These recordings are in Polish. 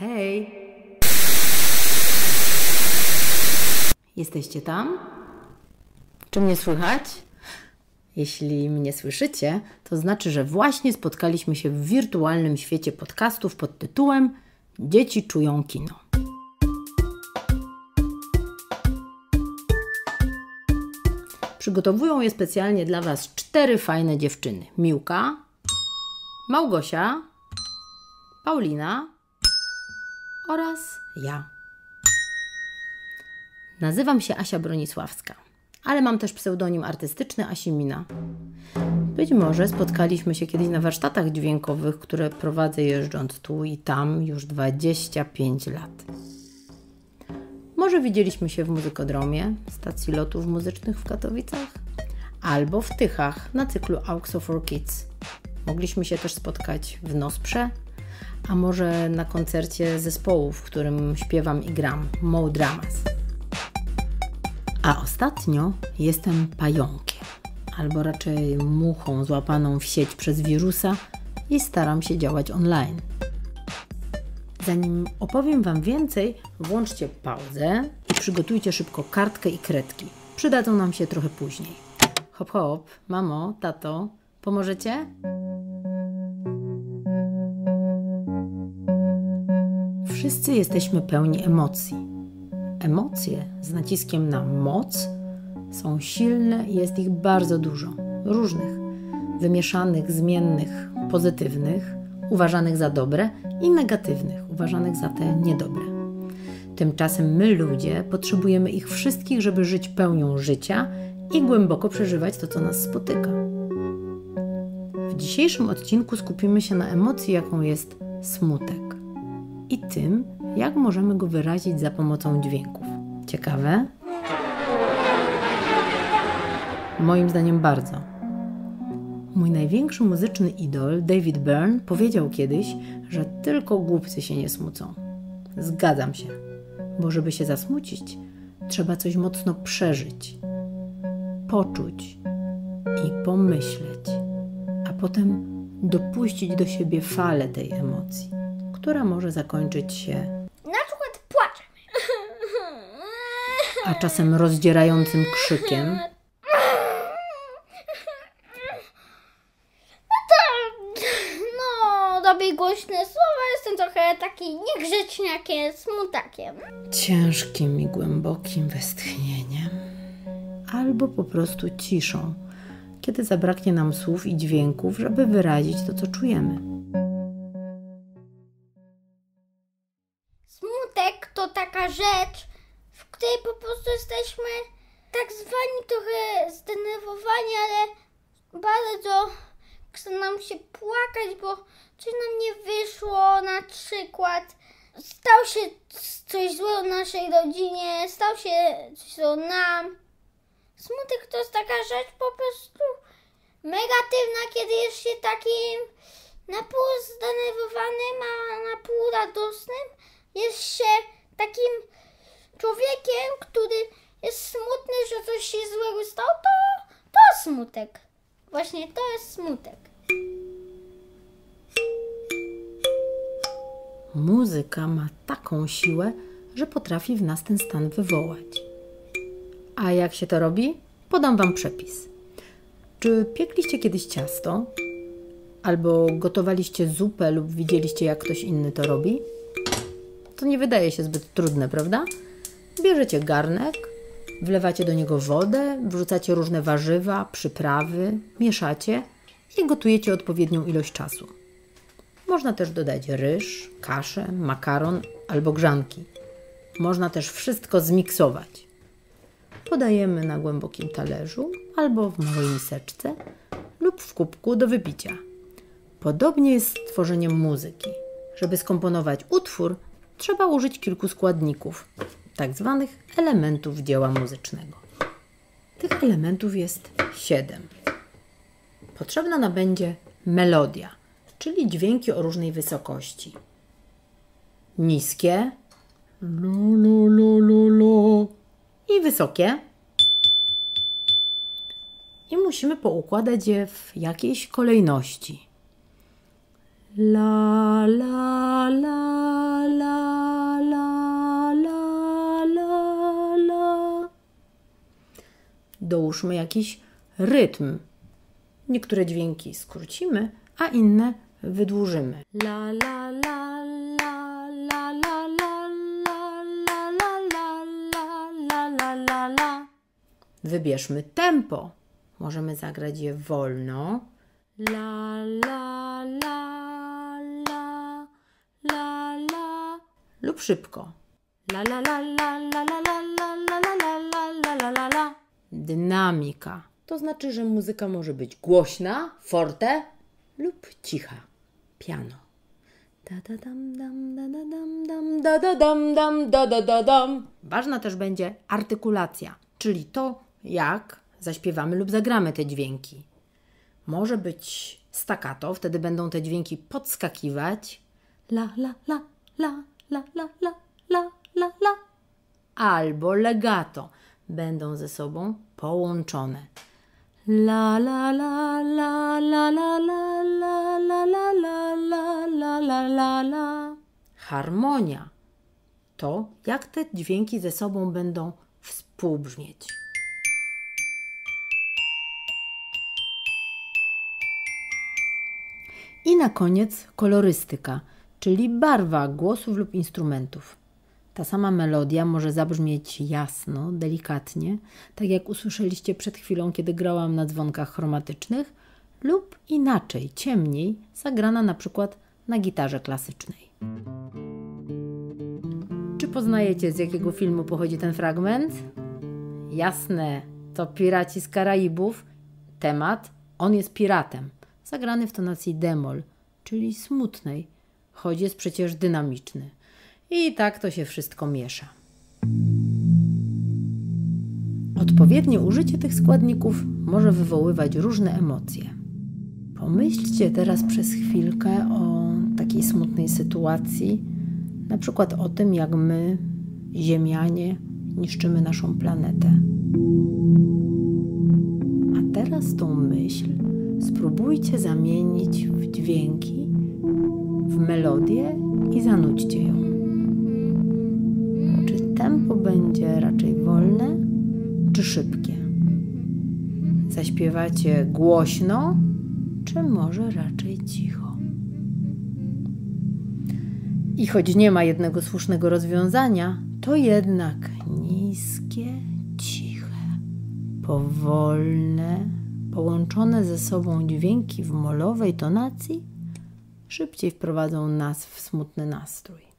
Hej! Jesteście tam? Czy mnie słychać? Jeśli mnie słyszycie, to znaczy, że właśnie spotkaliśmy się w wirtualnym świecie podcastów pod tytułem Dzieci czują kino. Przygotowują je specjalnie dla Was cztery fajne dziewczyny: Miłka, Małgosia, Paulina oraz ja. Nazywam się Asia Bronisławska, ale mam też pseudonim artystyczny Asimina. Być może spotkaliśmy się kiedyś na warsztatach dźwiękowych, które prowadzę jeżdżąc tu i tam już 25 lat. Może widzieliśmy się w muzykodromie, stacji lotów muzycznych w Katowicach, albo w Tychach na cyklu AUXO for Kids. Mogliśmy się też spotkać w Nosprze, a może na koncercie zespołu, w którym śpiewam i gram, Mo Dramas. A ostatnio jestem pająkiem, albo raczej muchą złapaną w sieć przez wirusa i staram się działać online. Zanim opowiem Wam więcej, włączcie pauzę i przygotujcie szybko kartkę i kredki. Przydadzą nam się trochę później. Hop, hop, mamo, tato, pomożecie? Wszyscy jesteśmy pełni emocji. Emocje z naciskiem na moc są silne i jest ich bardzo dużo, różnych, wymieszanych, zmiennych, pozytywnych, uważanych za dobre i negatywnych, uważanych za te niedobre. Tymczasem my, ludzie, potrzebujemy ich wszystkich, żeby żyć pełnią życia i głęboko przeżywać to, co nas spotyka. W dzisiejszym odcinku skupimy się na emocji, jaką jest smutek i tym, jak możemy go wyrazić za pomocą dźwięków. Ciekawe? Moim zdaniem bardzo. Mój największy muzyczny idol, David Byrne, powiedział kiedyś, że tylko głupcy się nie smucą. Zgadzam się, bo żeby się zasmucić, trzeba coś mocno przeżyć, poczuć i pomyśleć, a potem dopuścić do siebie falę tej emocji która może zakończyć się Na przykład płaczem. a czasem rozdzierającym krzykiem, No, robię głośne słowa, jestem trochę taki niegrzeczniakiem, smutakiem. ciężkim i głębokim westchnieniem, albo po prostu ciszą, kiedy zabraknie nam słów i dźwięków, żeby wyrazić to, co czujemy. Rzecz, w której po prostu jesteśmy tak zwani trochę zdenerwowani, ale bardzo chce nam się płakać, bo coś nam nie wyszło, na przykład stał się coś złego naszej rodzinie, stał się coś złego nam. Smutek to jest taka rzecz po prostu negatywna, kiedy jest się takim na pół zdenerwowanym, a na pół radosnym. Jest się takim człowiekiem, który jest smutny, że coś się złego stało, to, to smutek. Właśnie to jest smutek. Muzyka ma taką siłę, że potrafi w nas ten stan wywołać. A jak się to robi? Podam Wam przepis. Czy piekliście kiedyś ciasto? Albo gotowaliście zupę lub widzieliście, jak ktoś inny to robi? To nie wydaje się zbyt trudne, prawda? Bierzecie garnek, wlewacie do niego wodę, wrzucacie różne warzywa, przyprawy, mieszacie i gotujecie odpowiednią ilość czasu. Można też dodać ryż, kaszę, makaron albo grzanki. Można też wszystko zmiksować. Podajemy na głębokim talerzu albo w małej miseczce lub w kubku do wypicia. Podobnie jest z tworzeniem muzyki. Żeby skomponować utwór, trzeba użyć kilku składników, tak zwanych elementów dzieła muzycznego. Tych elementów jest siedem. Potrzebna nam będzie melodia, czyli dźwięki o różnej wysokości. Niskie, lu, lu, lu, lu, i wysokie. I musimy poukładać je w jakiejś kolejności. La, la, la, dołóżmy jakiś rytm. Niektóre dźwięki skrócimy, a inne wydłużymy. La la la la la la la la la la la la la la Wybierzmy tempo. Możemy zagrać je wolno. La la la la la la lub szybko. La la la la la la la la la la la la la Dynamika. To znaczy, że muzyka może być głośna, forte lub cicha. Piano. Ważna też będzie artykulacja, czyli to, jak zaśpiewamy lub zagramy te dźwięki. Może być staccato, wtedy będą te dźwięki podskakiwać. La la la la la la la la la la. Albo legato będą ze sobą połączone. La la la la la la la la la la la la la la la Harmonia to jak te dźwięki ze sobą będą współbrzmieć. I na koniec kolorystyka, czyli barwa głosów lub instrumentów. Ta sama melodia może zabrzmieć jasno, delikatnie, tak jak usłyszeliście przed chwilą, kiedy grałam na dzwonkach chromatycznych, lub inaczej, ciemniej, zagrana na przykład na gitarze klasycznej. Czy poznajecie, z jakiego filmu pochodzi ten fragment? Jasne, to Piraci z Karaibów. Temat: on jest piratem. Zagrany w tonacji demol, czyli smutnej, choć jest przecież dynamiczny. I tak to się wszystko miesza. Odpowiednie użycie tych składników może wywoływać różne emocje. Pomyślcie teraz przez chwilkę o takiej smutnej sytuacji, na przykład o tym, jak my, Ziemianie, niszczymy naszą planetę. A teraz tą myśl spróbujcie zamienić w dźwięki, w melodię i zanudźcie ją tempo będzie raczej wolne czy szybkie? Zaśpiewacie głośno, czy może raczej cicho? I choć nie ma jednego słusznego rozwiązania, to jednak niskie, ciche, powolne, połączone ze sobą dźwięki w molowej tonacji szybciej wprowadzą nas w smutny nastrój.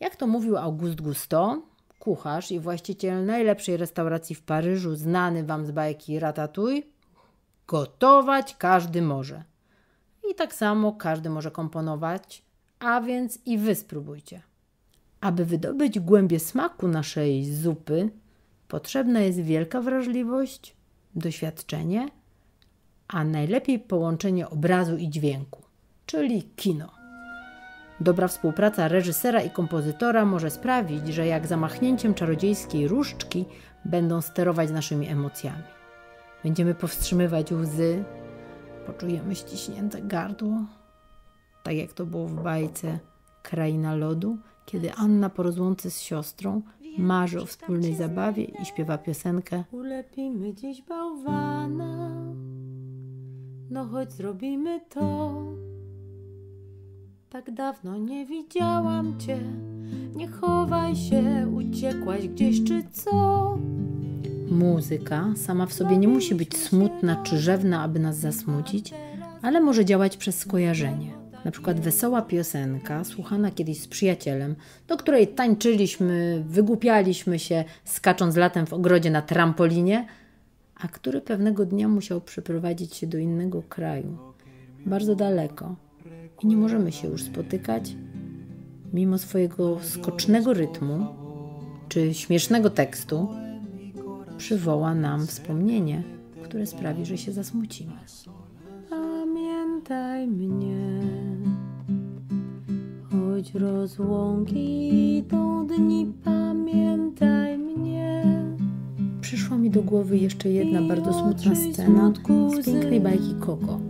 Jak to mówił Auguste Gusto, kucharz i właściciel najlepszej restauracji w Paryżu, znany Wam z bajki Ratatouille, gotować każdy może. I tak samo każdy może komponować, a więc i Wy spróbujcie. Aby wydobyć głębie smaku naszej zupy, potrzebna jest wielka wrażliwość, doświadczenie, a najlepiej połączenie obrazu i dźwięku, czyli kino. Dobra współpraca reżysera i kompozytora może sprawić, że jak zamachnięciem czarodziejskiej różdżki będą sterować naszymi emocjami. Będziemy powstrzymywać łzy, poczujemy ściśnięte gardło, tak jak to było w bajce Kraina Lodu, kiedy Anna po rozłące z siostrą marzy o wspólnej zabawie i śpiewa piosenkę Ulepimy dziś bałwana, no choć zrobimy to. Tak dawno nie widziałam cię. Nie chowaj się, uciekłaś gdzieś czy co? Muzyka sama w sobie nie musi być smutna czy rzewna, aby nas zasmucić, ale może działać przez skojarzenie. Na przykład wesoła piosenka, słuchana kiedyś z przyjacielem, do której tańczyliśmy, wygłupialiśmy się, skacząc latem w ogrodzie na trampolinie, a który pewnego dnia musiał przeprowadzić się do innego kraju, bardzo daleko i nie możemy się już spotykać, mimo swojego skocznego rytmu czy śmiesznego tekstu, przywoła nam wspomnienie, które sprawi, że się zasmucimy. Pamiętaj mnie, choć rozłąki to dni, pamiętaj mnie. Przyszła mi do głowy jeszcze jedna bardzo smutna scena z pięknej bajki Koko.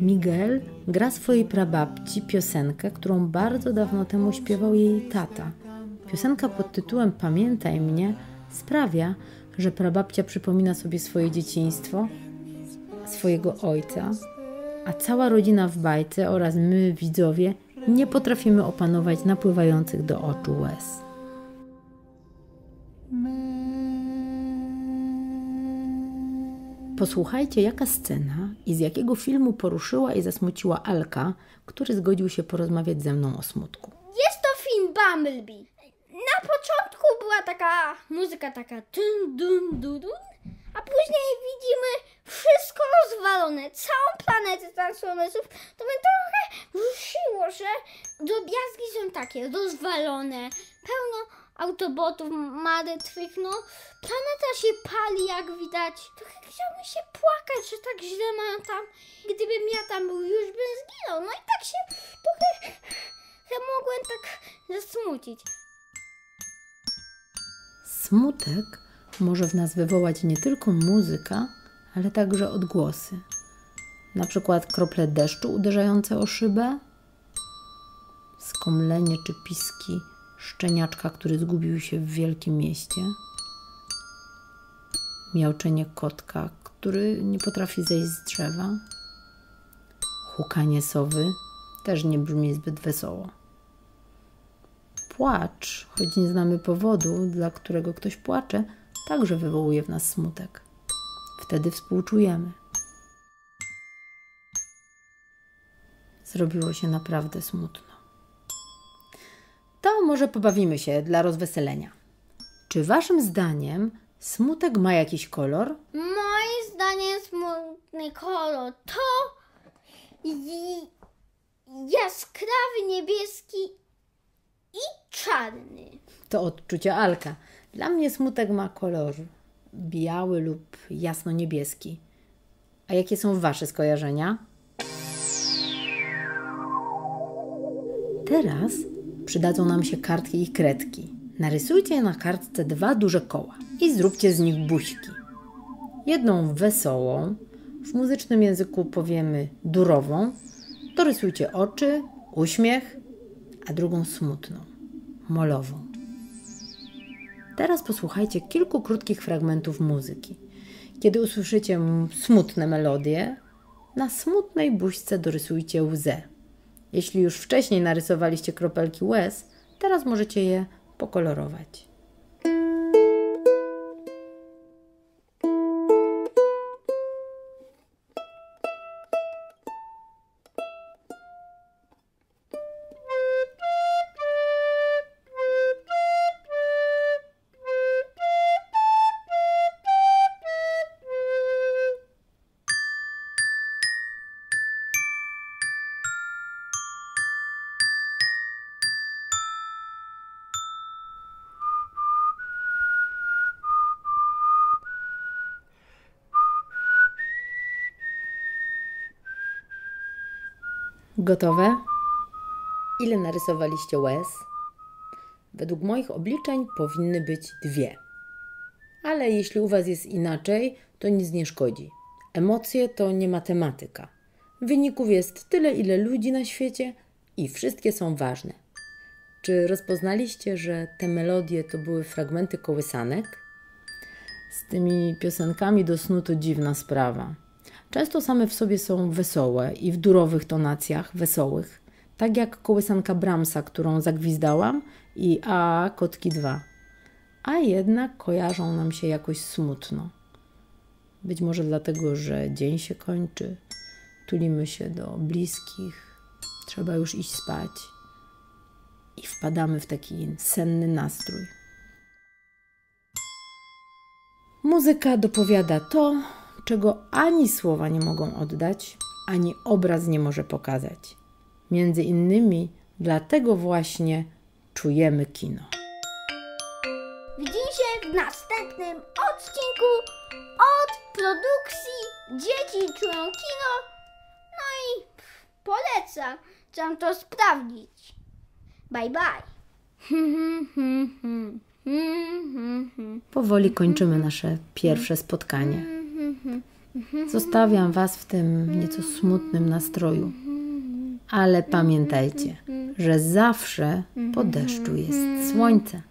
Miguel gra swojej prababci piosenkę, którą bardzo dawno temu śpiewał jej tata. Piosenka pod tytułem Pamiętaj mnie sprawia, że prababcia przypomina sobie swoje dzieciństwo, swojego ojca, a cała rodzina w bajce oraz my, widzowie, nie potrafimy opanować napływających do oczu łez. Posłuchajcie, jaka scena i z jakiego filmu poruszyła i zasmuciła Alka, który zgodził się porozmawiać ze mną o smutku. Jest to film Bumblebee. Na początku była taka muzyka taka dun dun dun dun, a później widzimy wszystko rozwalone, całą planetę Transformersów. To mnie trochę ruszyło, że drobiazgi są takie rozwalone, pełno autobotów martwych, no planeta się pali jak widać. Trochę chciałbym się płakać, że tak źle mam tam. Gdybym ja tam był, już bym zginął. No i tak się trochę, trochę mogłem tak zasmucić. Smutek może w nas wywołać nie tylko muzyka, ale także odgłosy. Na przykład krople deszczu uderzające o szybę, skomlenie czy piski szczeniaczka, który zgubił się w wielkim mieście, miauczenie kotka, który nie potrafi zejść z drzewa, hukanie sowy też nie brzmi zbyt wesoło. Płacz, choć nie znamy powodu, dla którego ktoś płacze, także wywołuje w nas smutek. Wtedy współczujemy. Zrobiło się naprawdę smutno. To może pobawimy się dla rozweselenia. Czy waszym zdaniem smutek ma jakiś kolor? Moim zdaniem smutny kolor to jaskrawy niebieski i czarny. To odczucia Alka. Dla mnie smutek ma kolor biały lub jasno-niebieski. A jakie są wasze skojarzenia? Teraz przydadzą nam się kartki i kredki. Narysujcie na kartce dwa duże koła i zróbcie z nich buźki. Jedną wesołą, w muzycznym języku powiemy durową, dorysujcie oczy, uśmiech, a drugą smutną, molową. Teraz posłuchajcie kilku krótkich fragmentów muzyki. Kiedy usłyszycie smutne melodie, na smutnej buźce dorysujcie łzę. Jeśli już wcześniej narysowaliście kropelki łez, teraz możecie je pokolorować. Gotowe? Ile narysowaliście łez? Według moich obliczeń powinny być dwie. Ale jeśli u Was jest inaczej, to nic nie szkodzi. Emocje to nie matematyka. Wyników jest tyle, ile ludzi na świecie i wszystkie są ważne. Czy rozpoznaliście, że te melodie to były fragmenty kołysanek? Z tymi piosenkami do snu to dziwna sprawa. Często same w sobie są wesołe i w durowych tonacjach wesołych, tak jak kołysanka Brahmsa, którą zagwizdałam i A Kotki 2. A jednak kojarzą nam się jakoś smutno. Być może dlatego, że dzień się kończy, tulimy się do bliskich, trzeba już iść spać i wpadamy w taki senny nastrój. Muzyka dopowiada to, czego ani słowa nie mogą oddać, ani obraz nie może pokazać. Między innymi dlatego właśnie czujemy kino. Widzimy się w następnym odcinku od produkcji Dzieci czują kino. No i polecam, trzeba to sprawdzić. Bye bye. Powoli kończymy nasze pierwsze spotkanie. Zostawiam Was w tym nieco smutnym nastroju. Ale pamiętajcie, że zawsze po deszczu jest słońce.